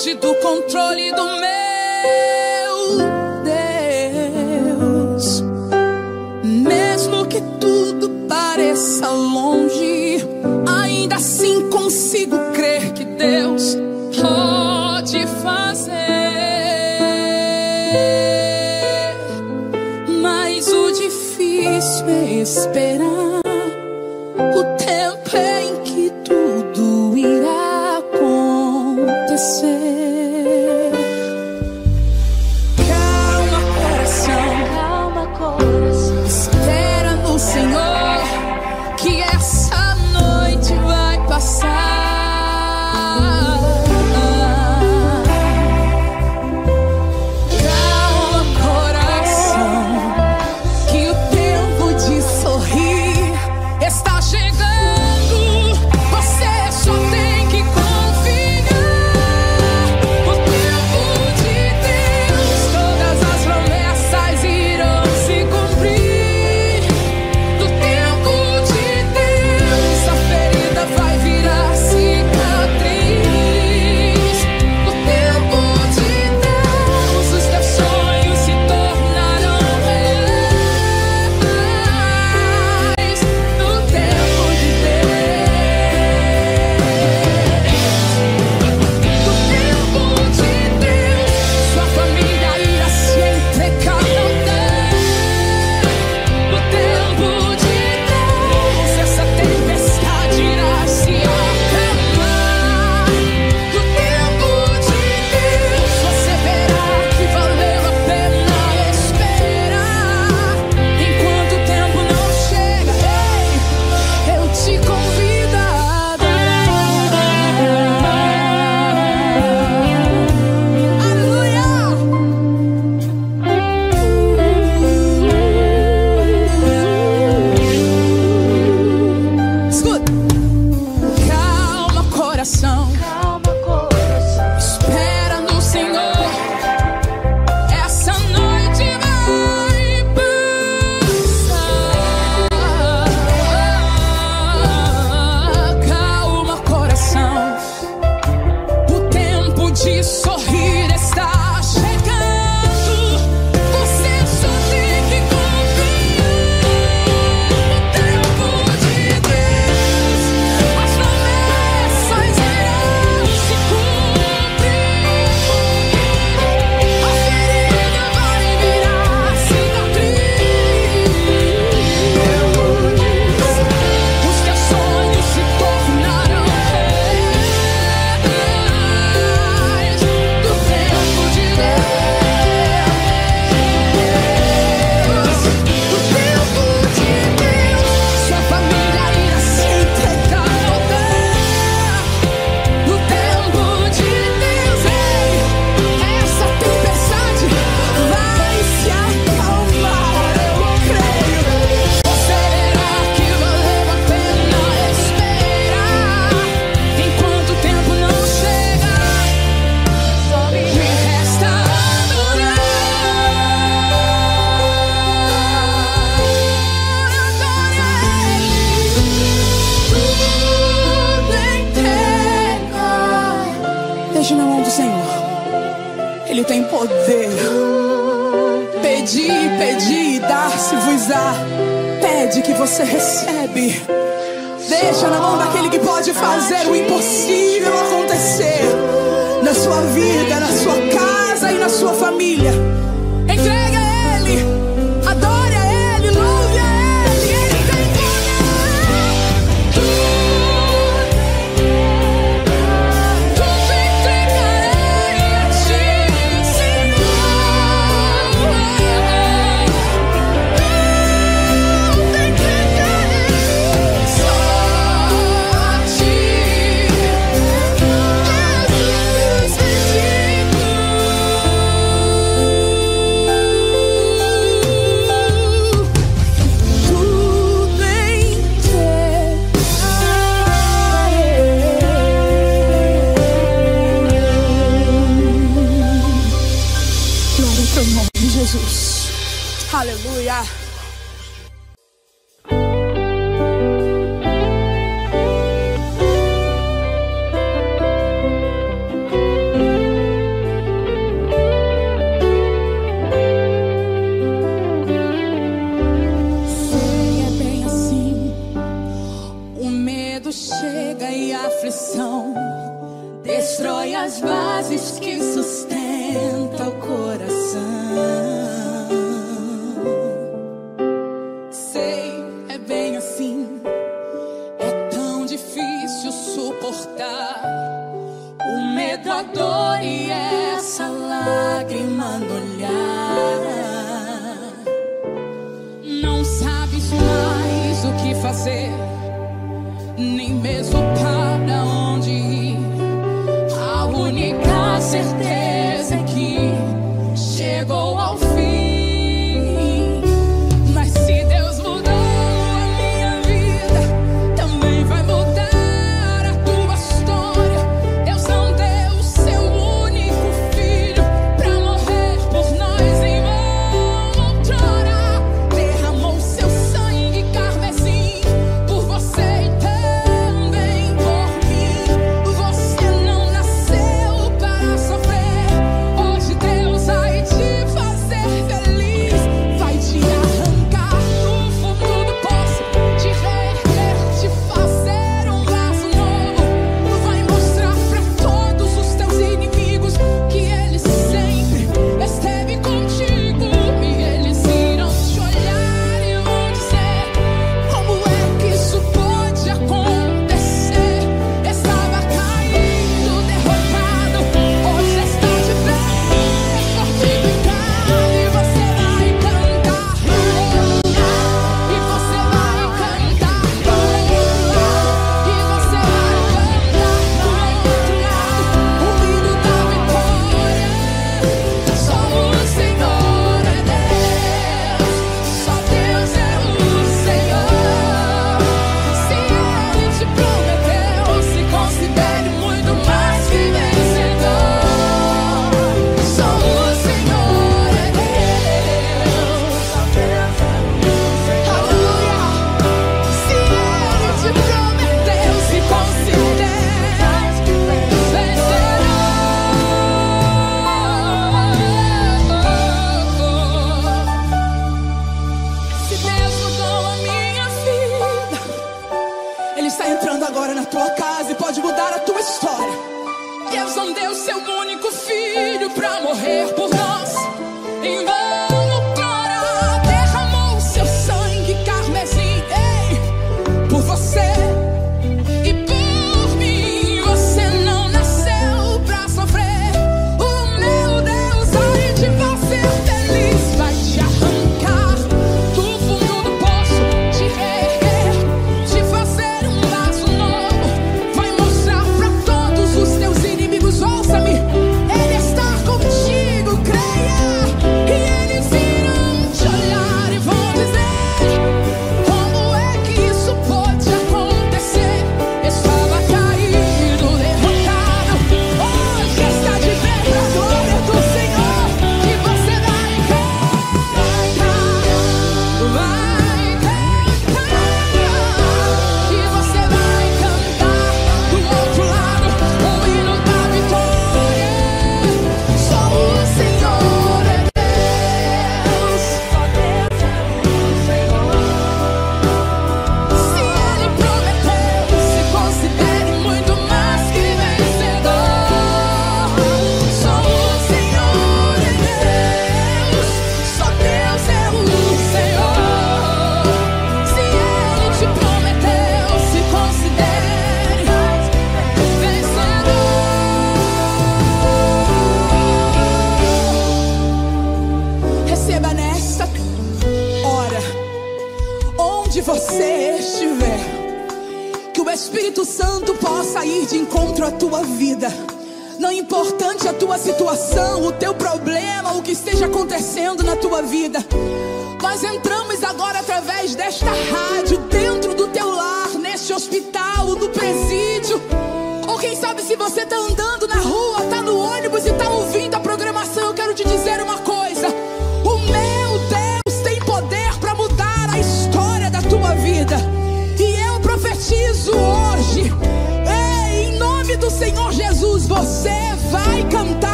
foge do controle do meu Deus. Mesmo que tudo pareça longe, ainda assim consigo crer que Deus pode fazer. Mas o difícil é esperar. De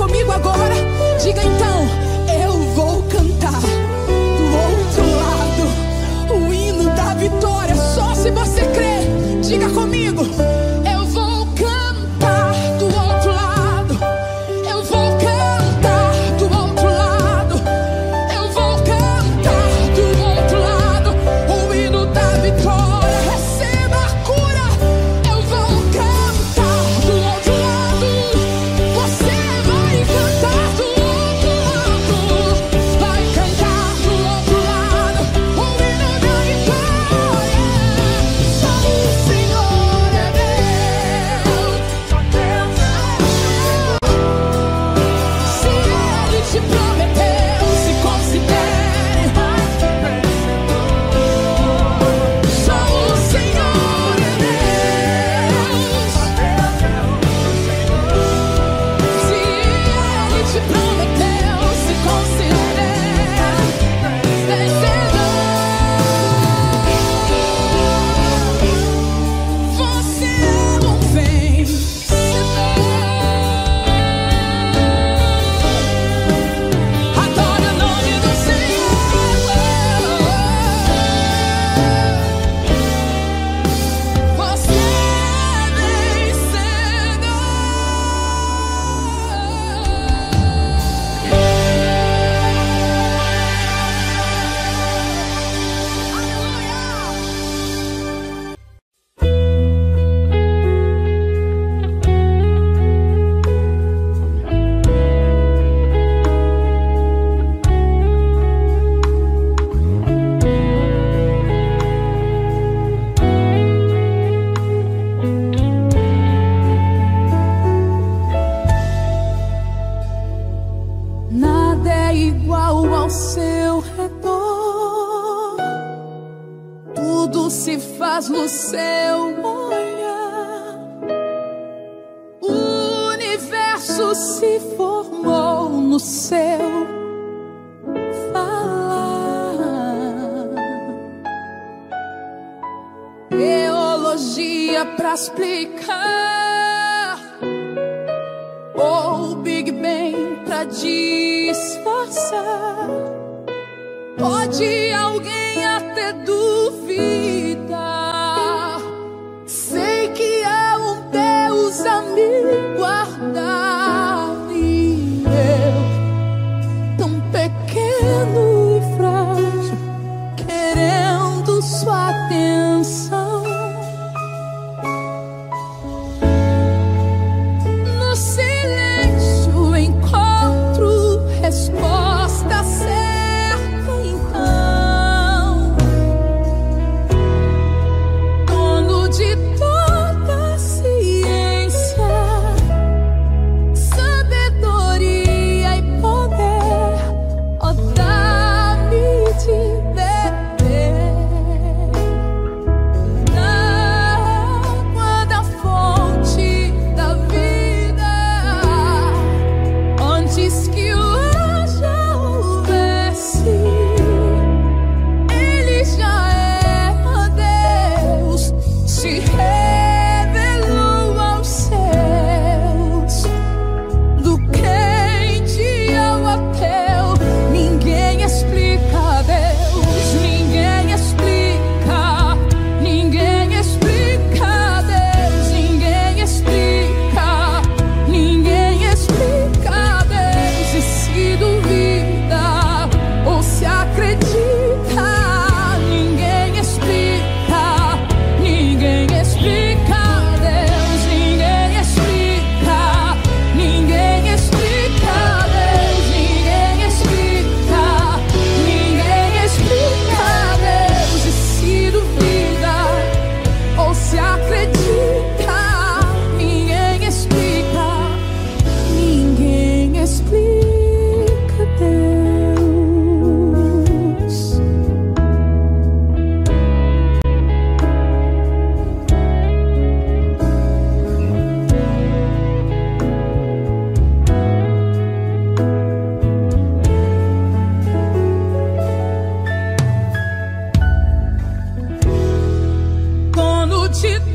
comigo agora. Diga então. analogia pra explicar, ou Big Bang pra disfarçar. Pode alguém até duvidar. te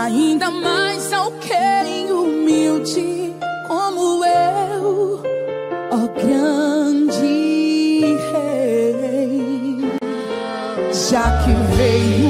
ainda mais alguém humilde como eu, ó grande rei, já que veio.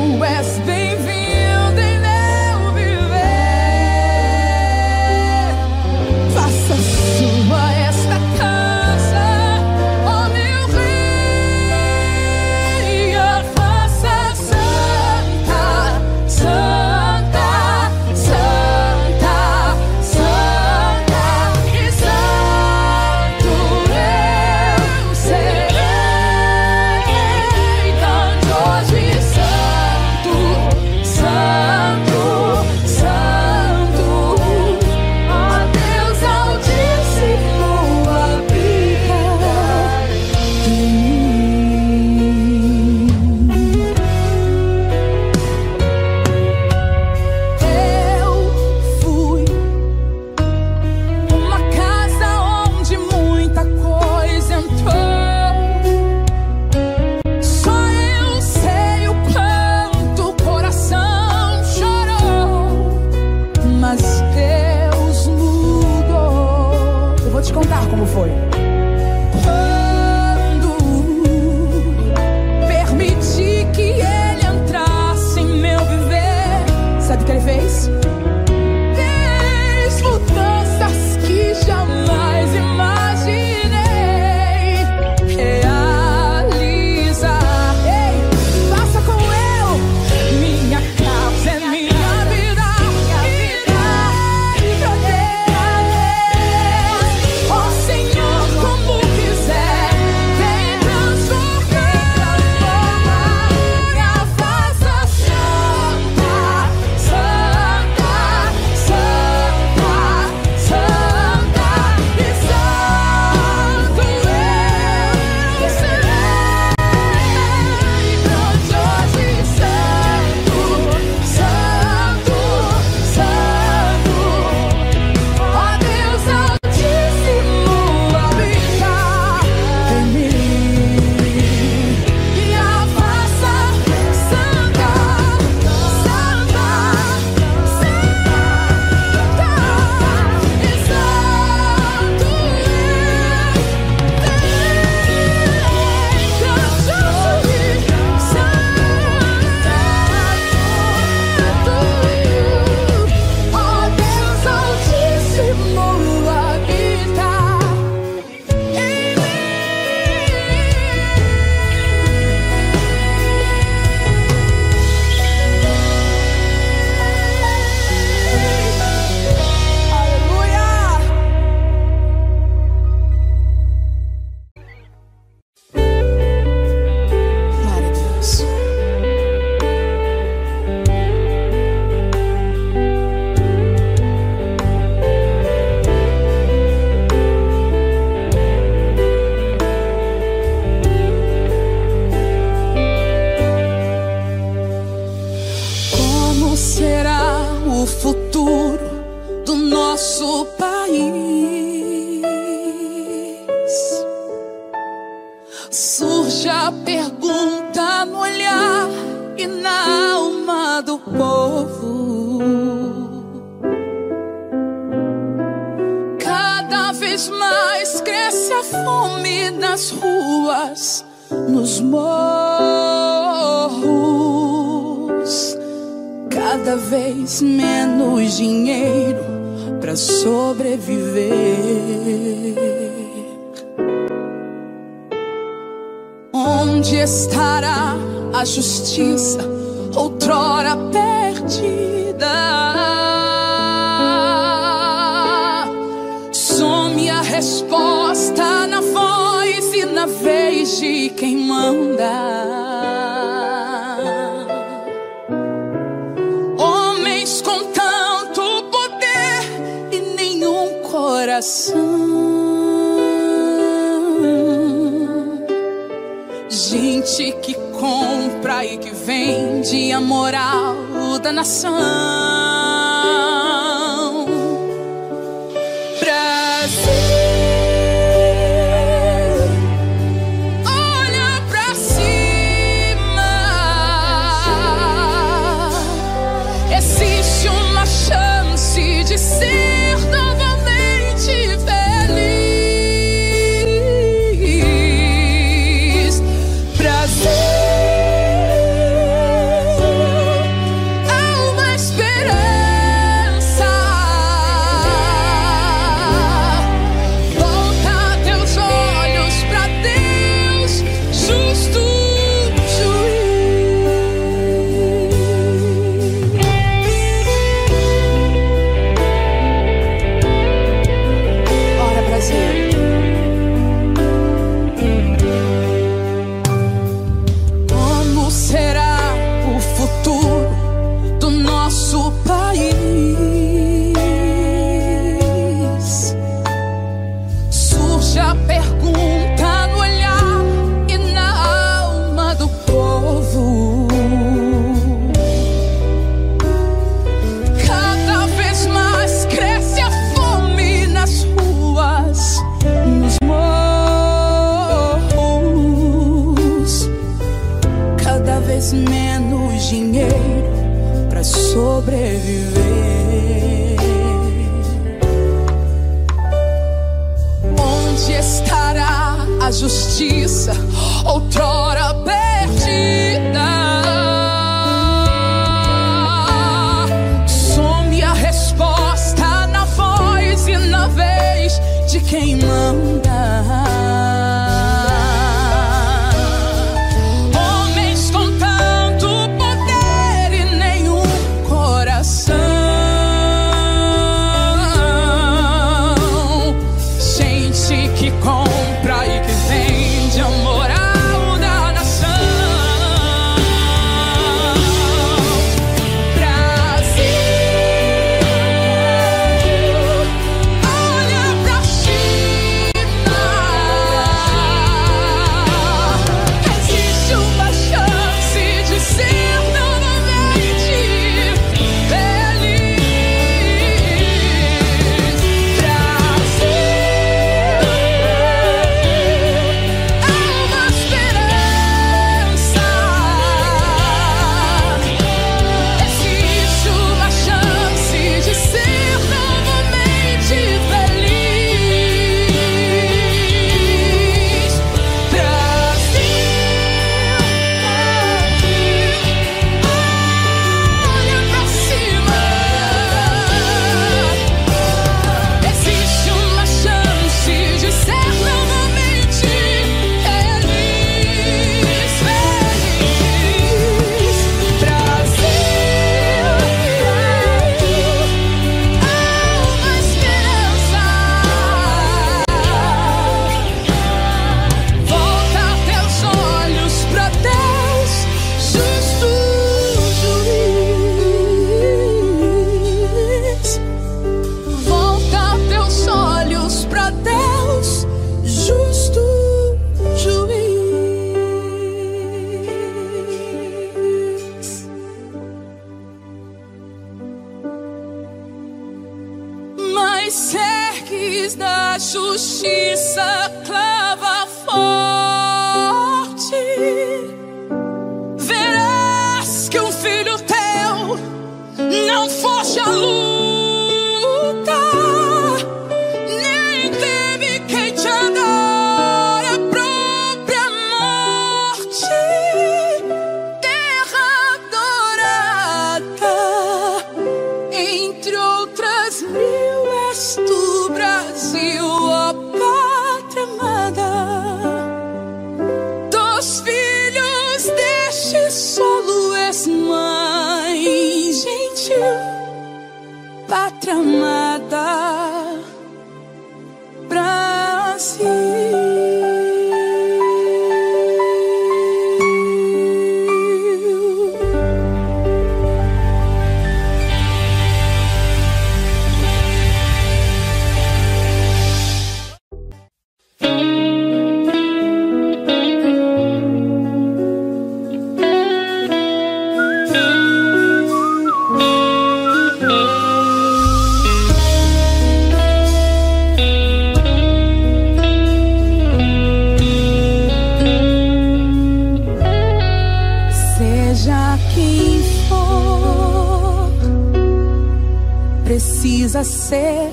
Ser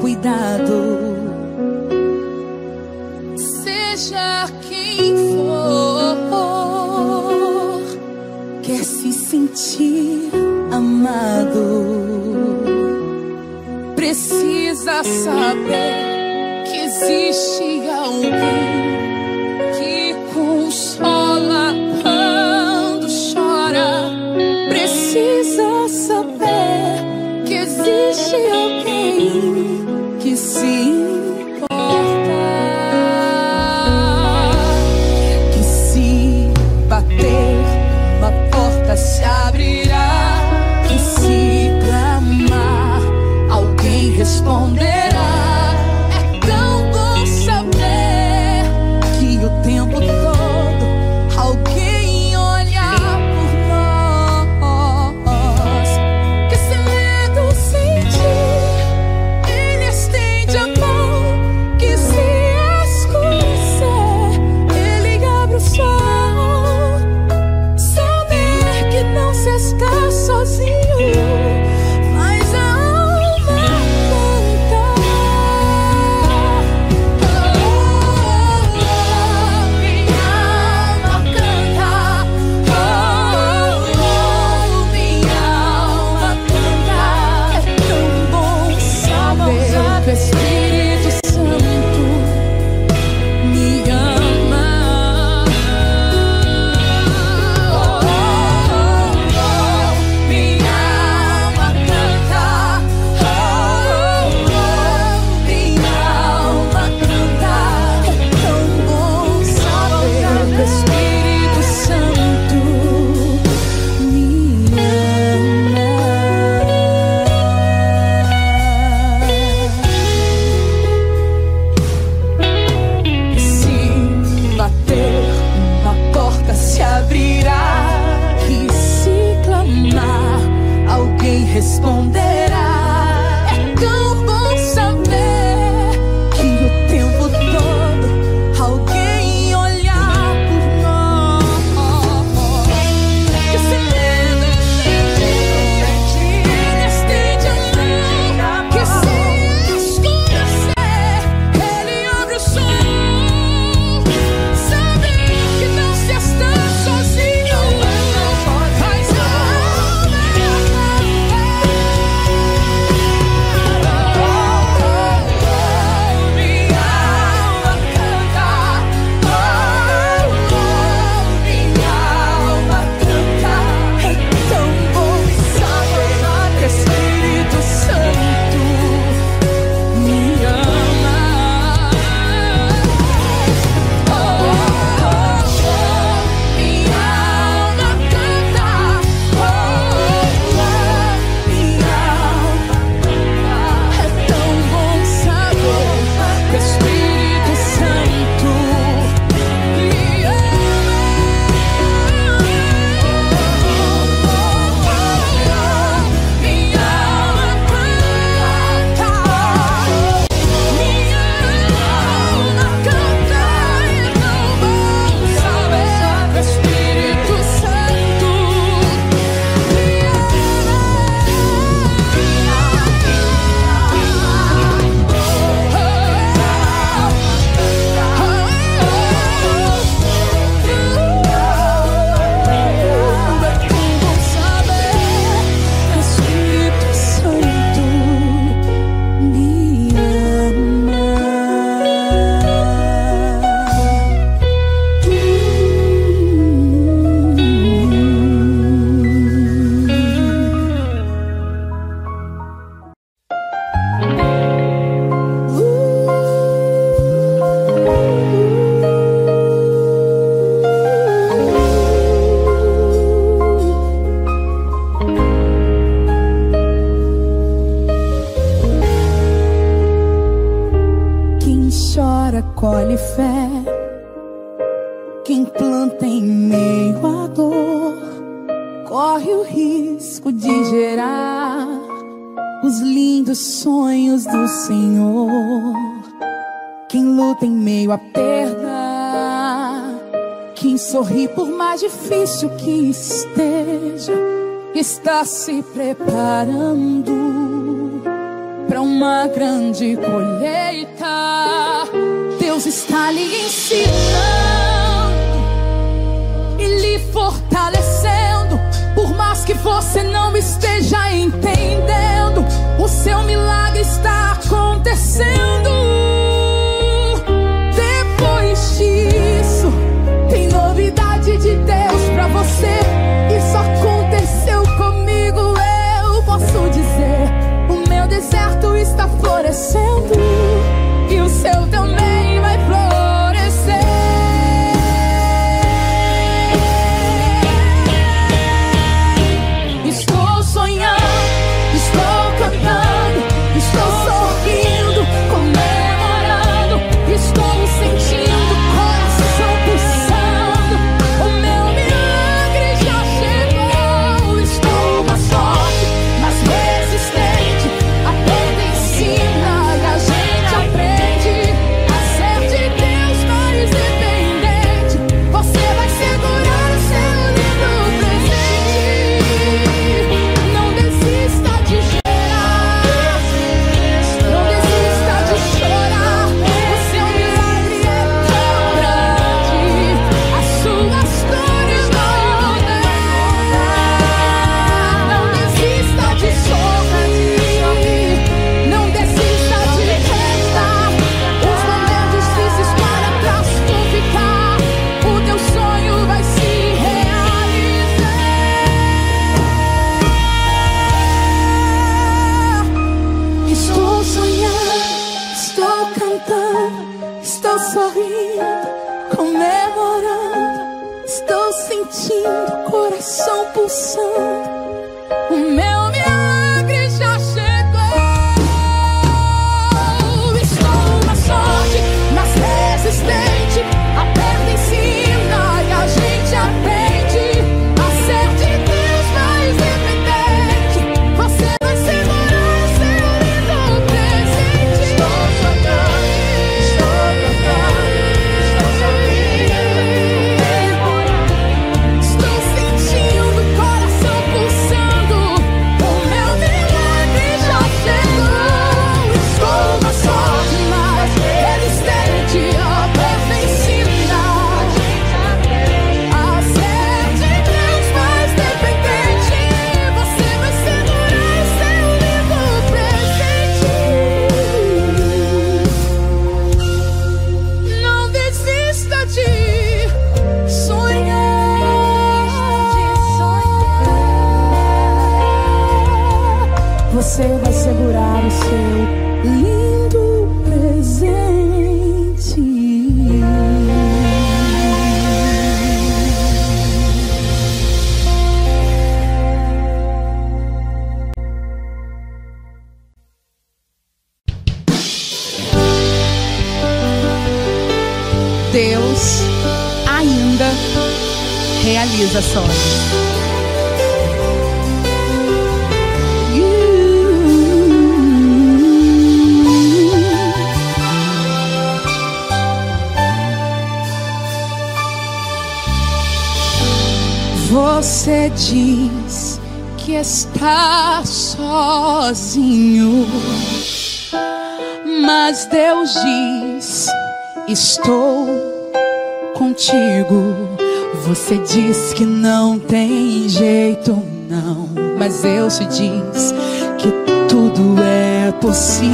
cuidado. o Senhor. Quem luta em meio à perda, quem sorri por mais difícil que esteja, está se preparando para uma grande colheita. Deus está lhe ensinando e lhe fortalecendo, por mais que você não esteja entendendo, o seu milagre está acontecendo. te diz que tudo é possível.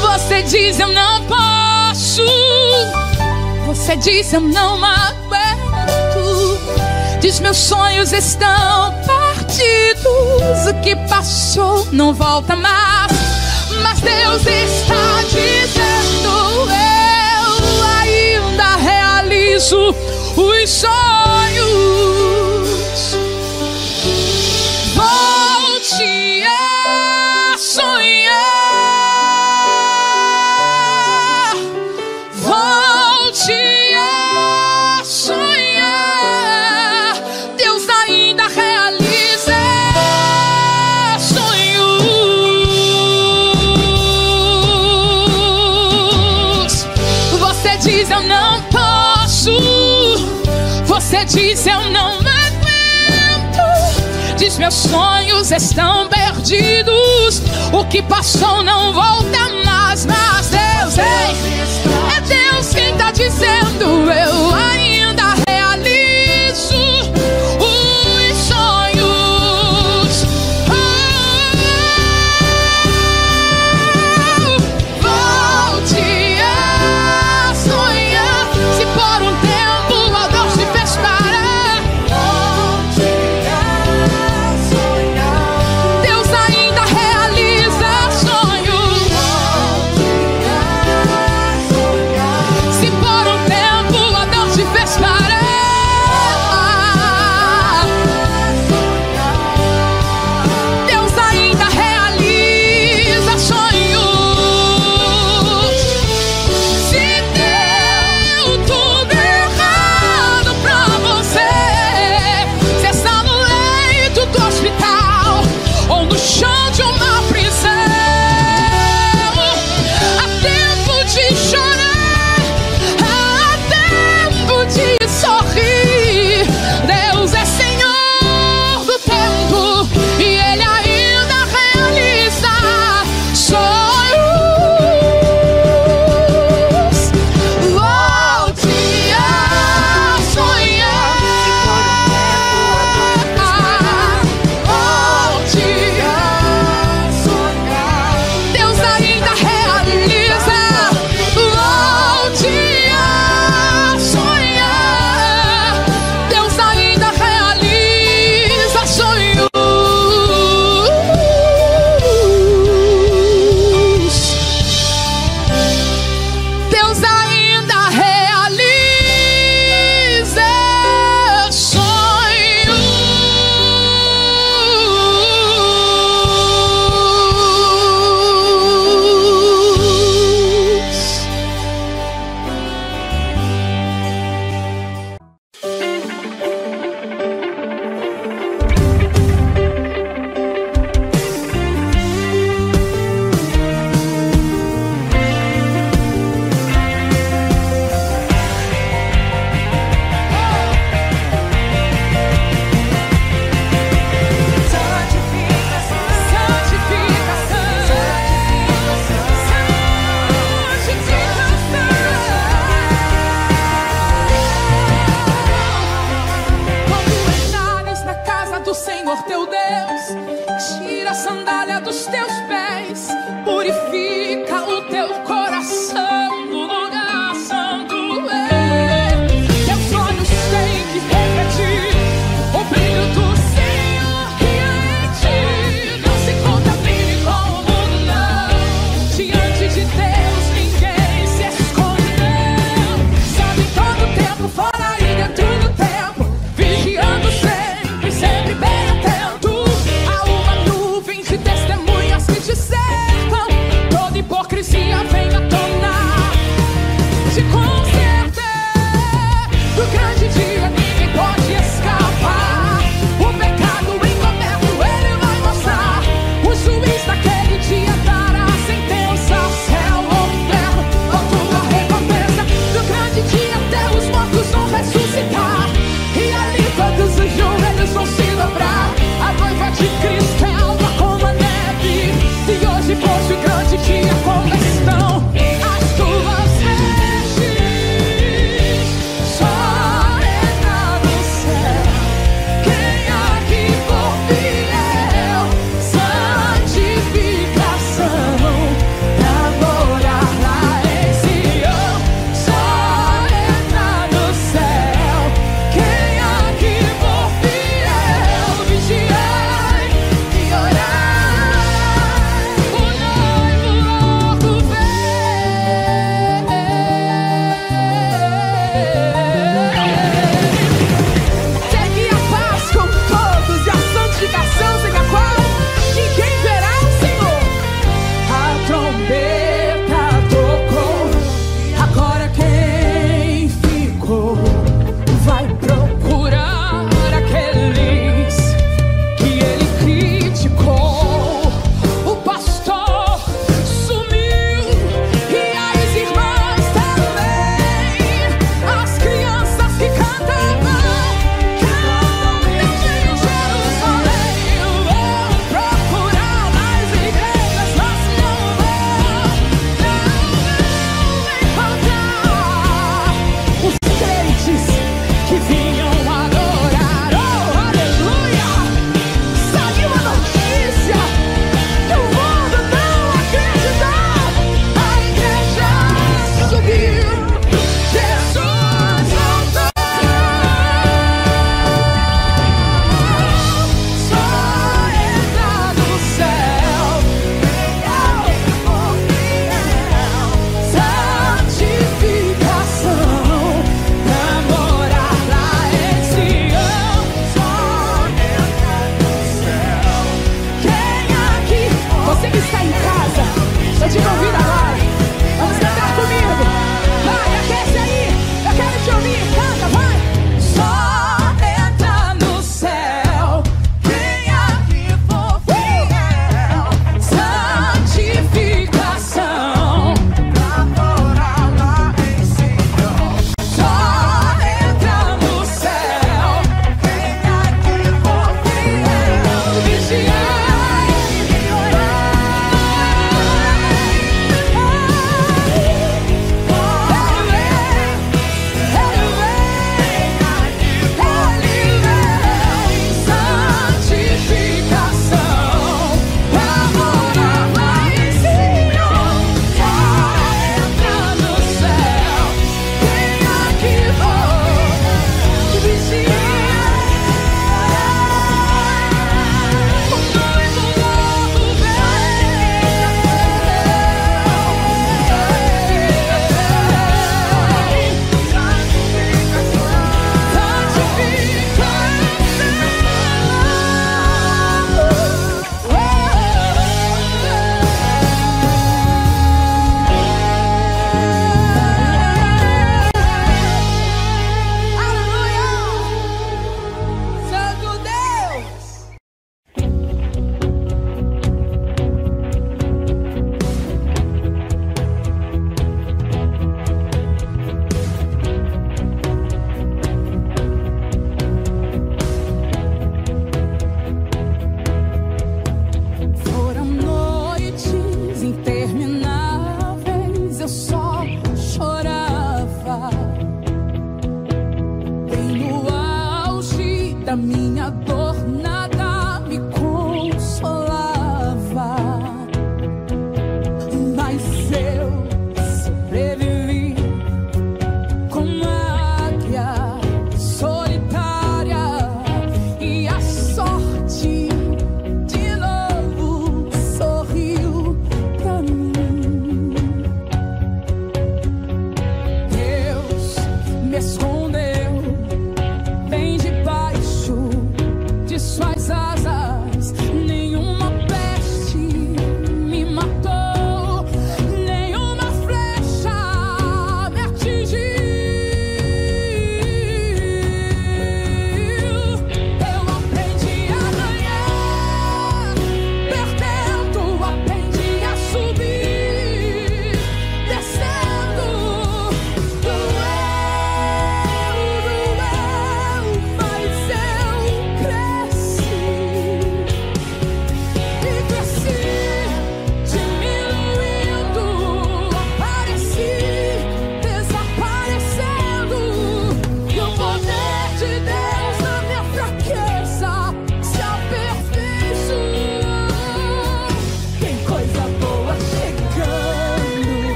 Você diz eu não posso, você diz eu não aguento, diz meus sonhos estão partidos, o que passou não volta mais. Mas Deus está dizendo eu ainda realizo os sonhos. Diz eu não aguento. Diz meus sonhos estão perdidos. O que passou não volta mais. Mas Deus, ei, é Deus quem tá dizendo eu ainda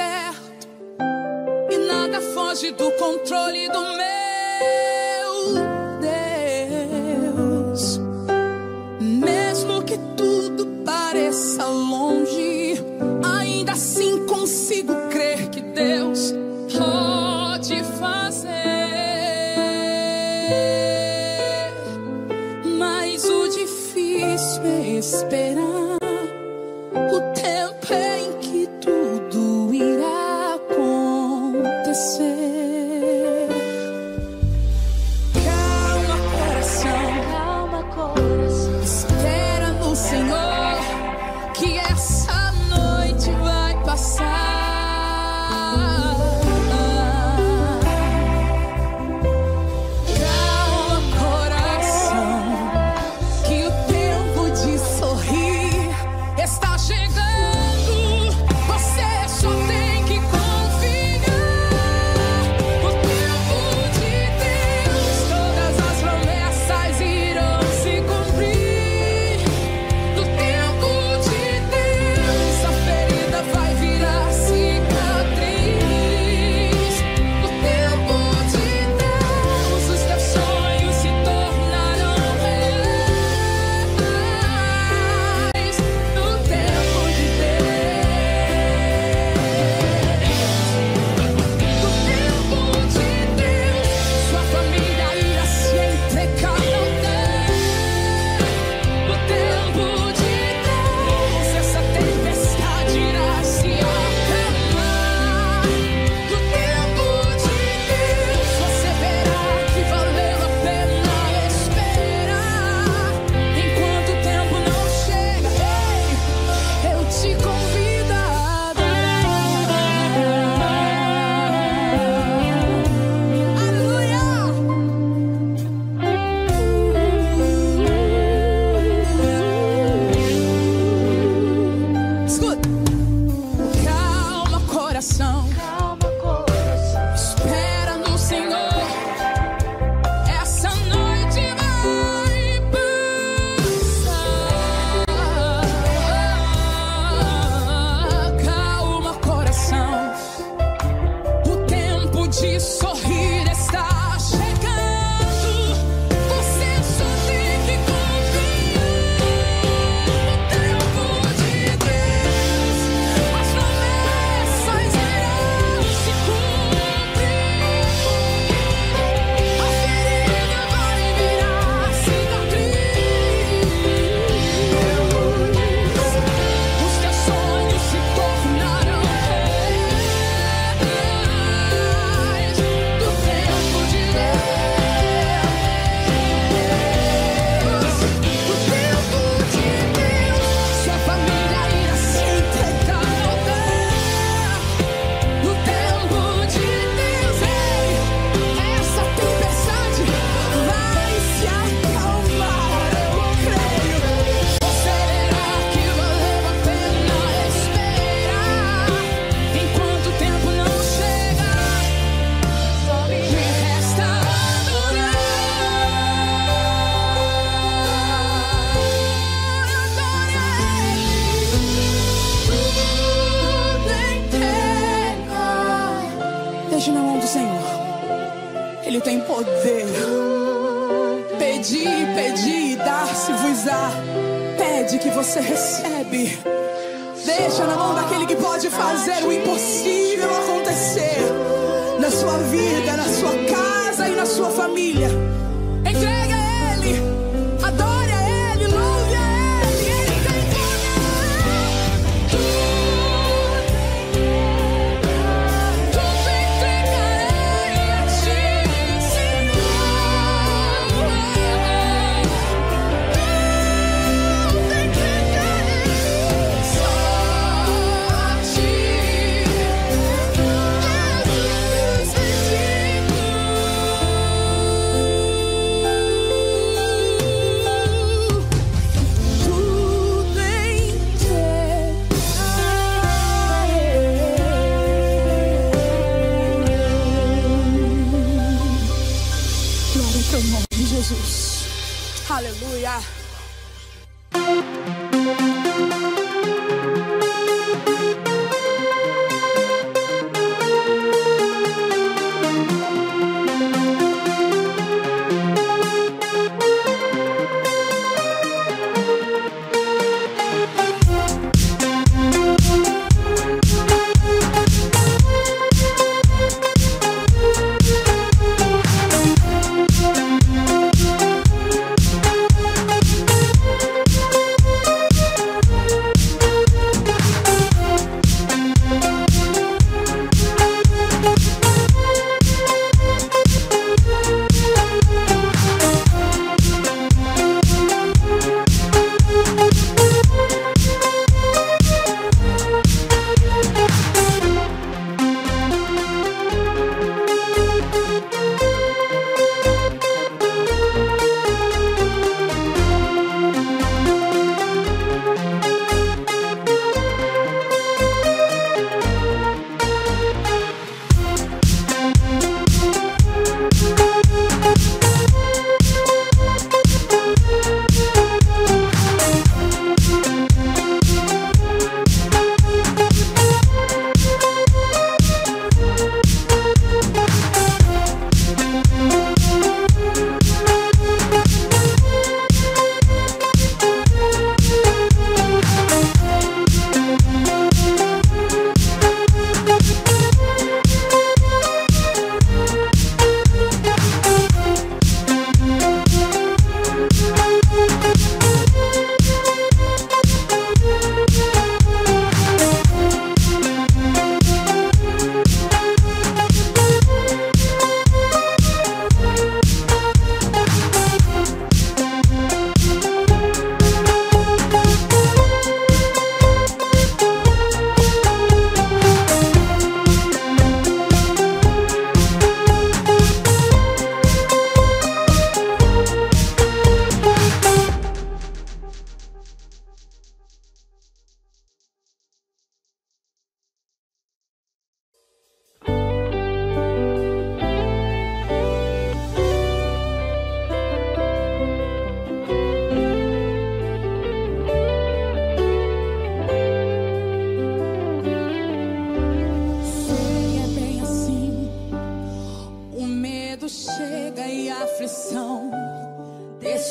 certo e nada foge do controle do meu Deus. Mesmo que tudo pareça longe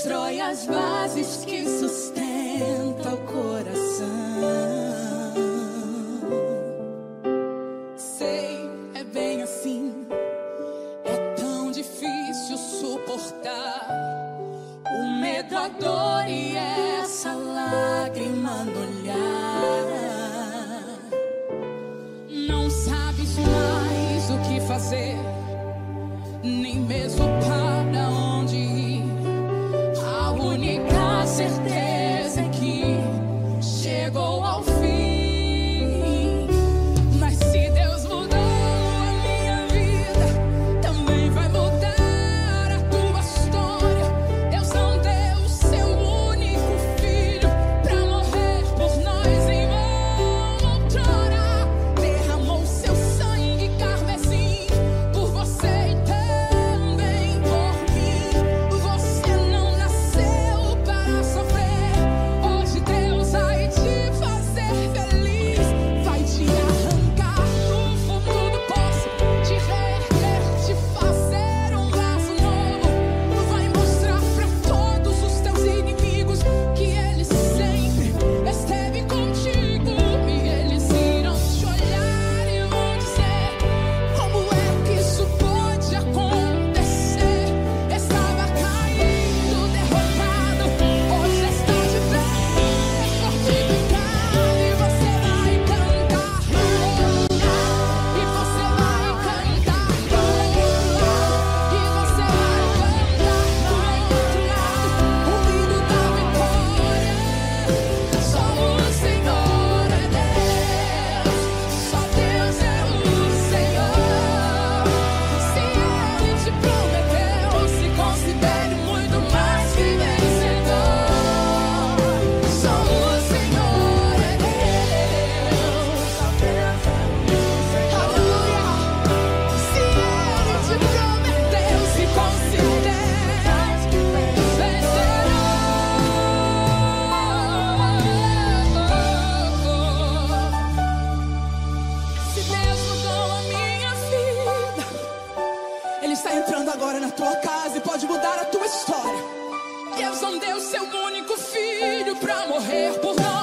destrói as bases que sustentam o coração. está entrando agora na tua casa e pode mudar a tua história. Deus não deu seu único filho pra morrer por nós.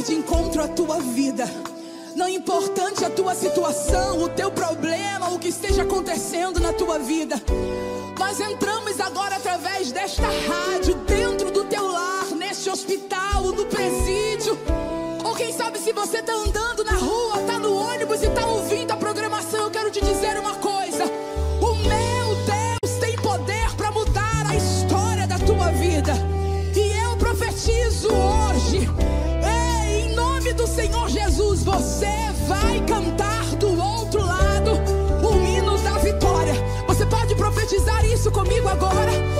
ir de encontro à tua vida. Não importante a tua situação, o teu problema, o que esteja acontecendo na tua vida. Nós entramos agora através desta rádio, dentro do teu lar, neste hospital, no presídio. Ou quem sabe se você está andando na rua, está no ônibus e está ouvindo a programação, eu quero te dizer uma coisa. isso comigo agora.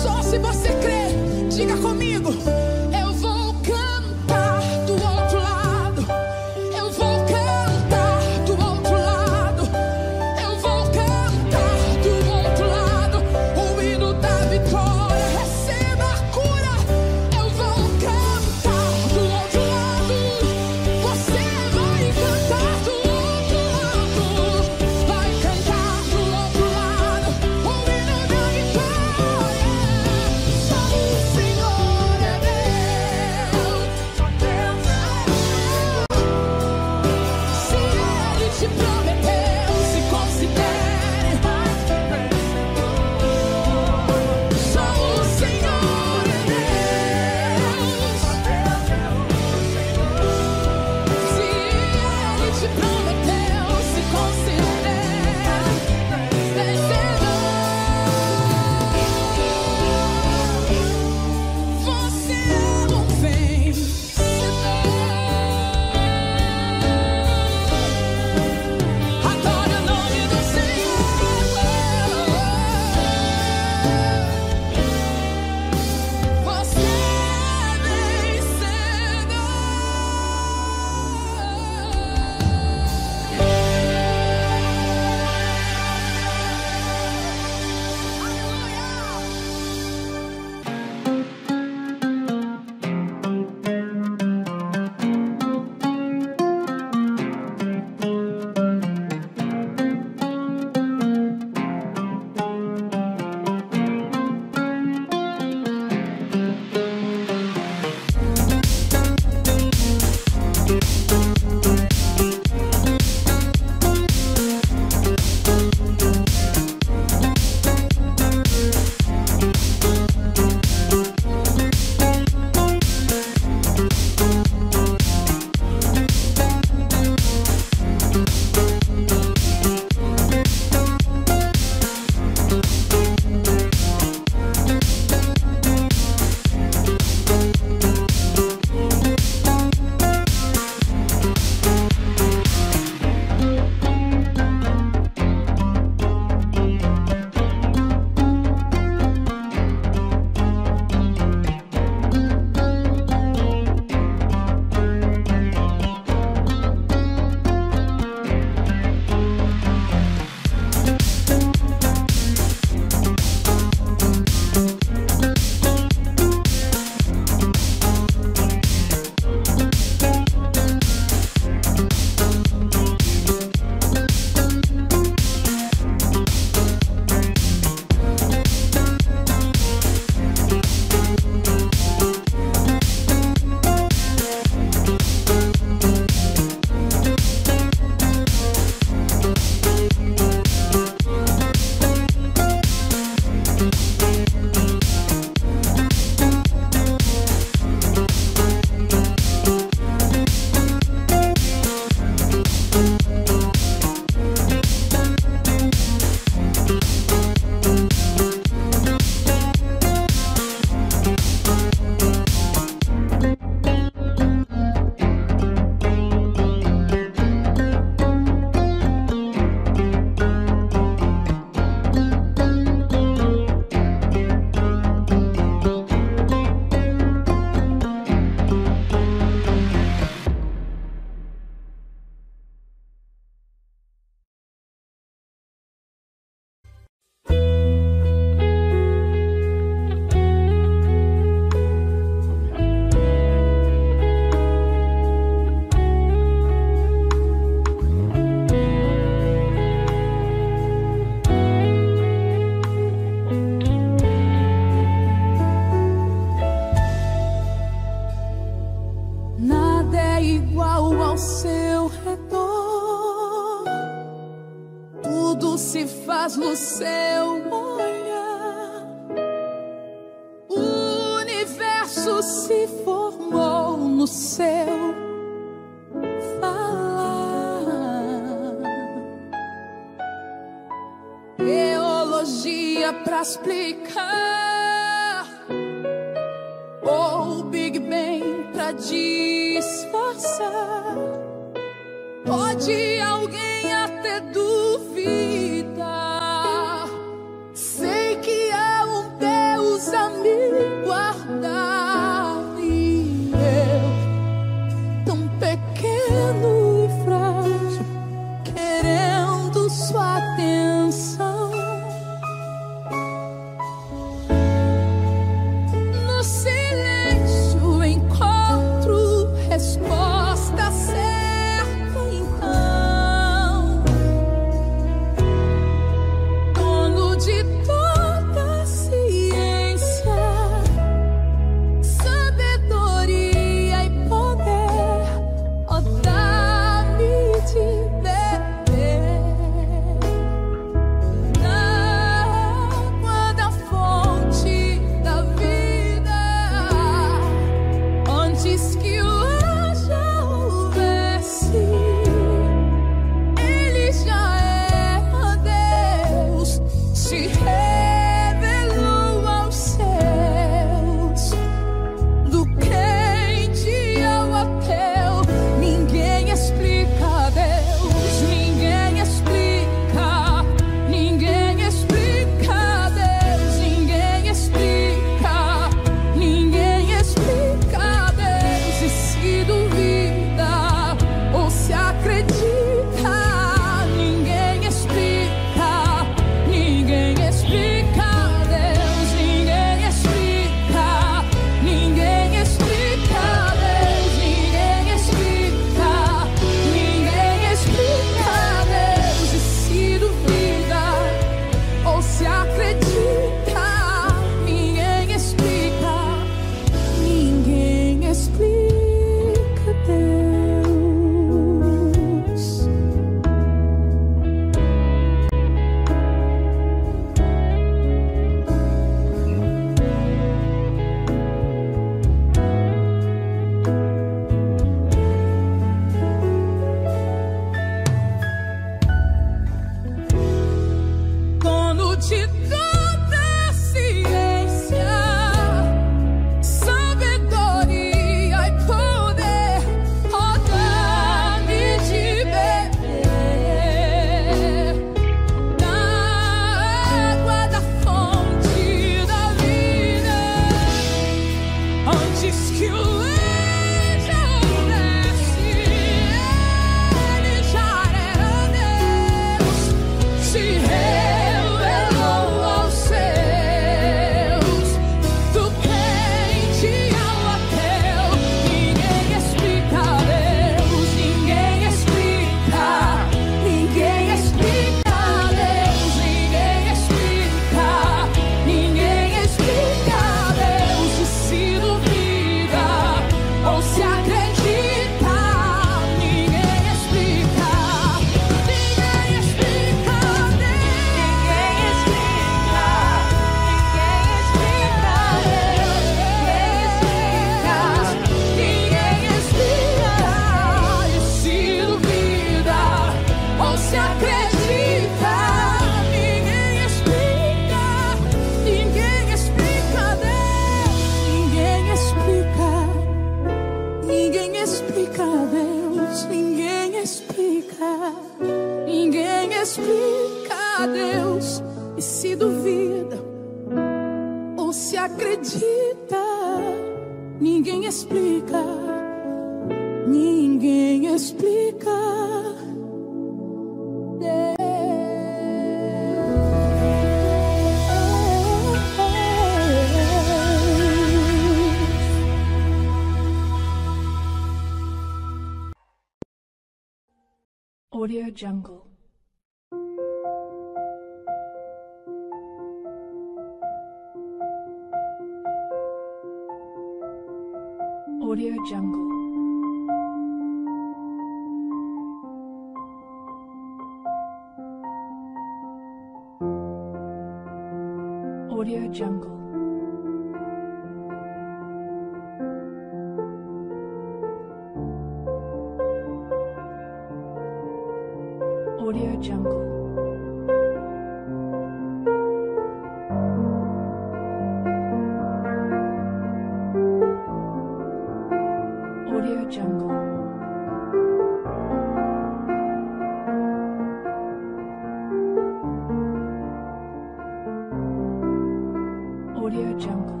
Audio Jungle.